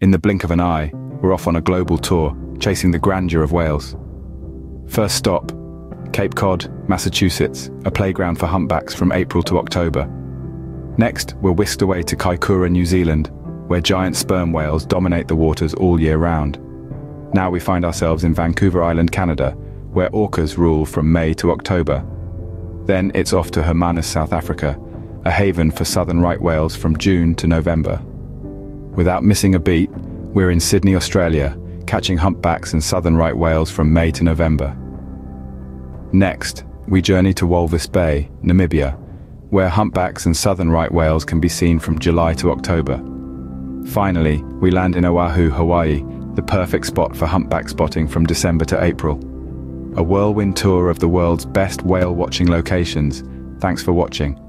In the blink of an eye, we're off on a global tour, chasing the grandeur of whales. First stop, Cape Cod, Massachusetts, a playground for humpbacks from April to October. Next, we're whisked away to Kaikoura, New Zealand, where giant sperm whales dominate the waters all year round. Now we find ourselves in Vancouver Island, Canada, where orcas rule from May to October. Then it's off to Hermanus, South Africa, a haven for southern right whales from June to November. Without missing a beat, we're in Sydney, Australia, catching humpbacks and southern right whales from May to November. Next, we journey to Walvis Bay, Namibia, where humpbacks and southern right whales can be seen from July to October. Finally, we land in Oahu, Hawaii, the perfect spot for humpback spotting from December to April. A whirlwind tour of the world's best whale watching locations. Thanks for watching.